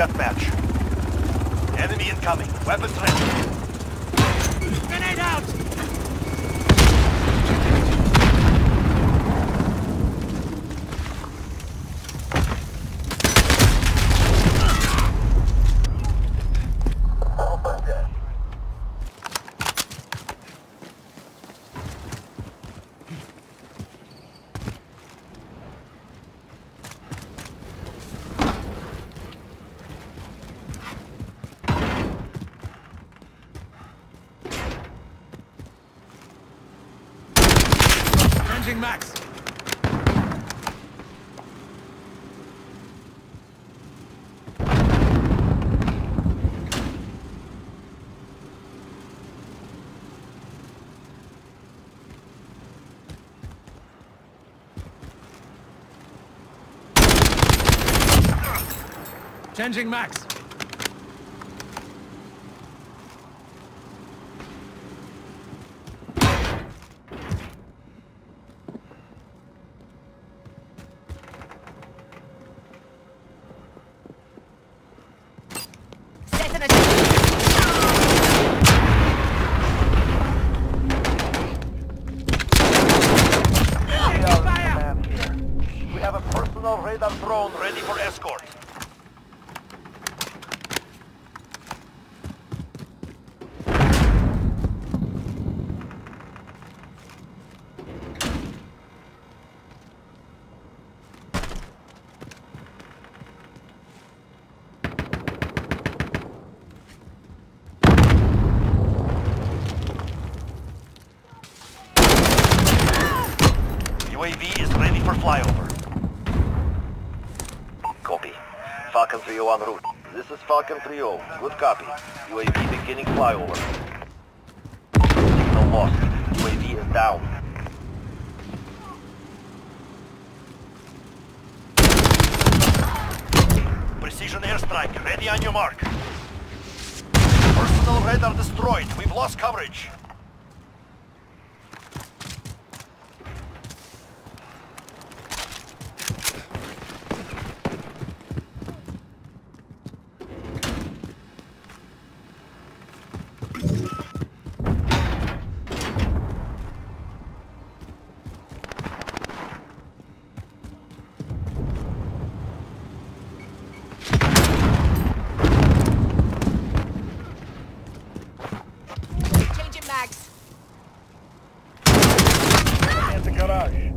deathmatch. Enemy incoming. Weapons ready. Changing mags. Changing mags. Setting a We are command here. We have a personal radar drone ready for escort. UAV is ready for flyover. Falcon 3 en route. This is Falcon 3 Good copy. UAV beginning flyover. Signal lost. UAV is down. Precision airstrike. Ready on your mark. Personal radar destroyed. We've lost coverage. changing mags. At the garage.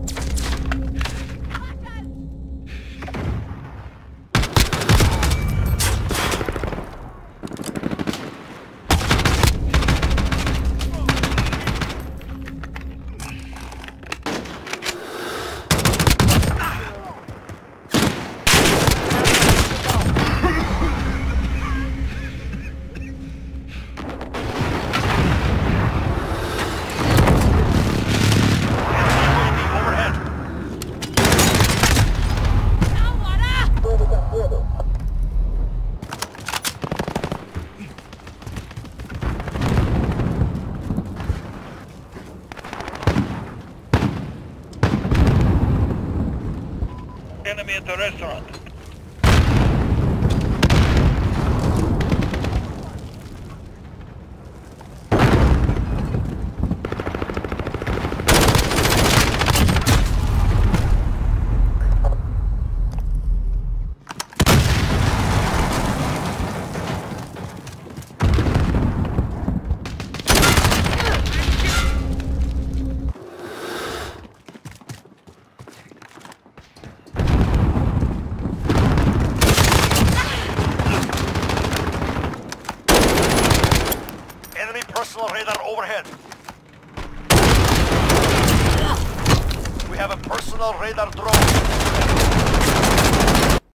UAV overhead. Enemy at the restaurant. missile radar overhead. We have a personal radar drone.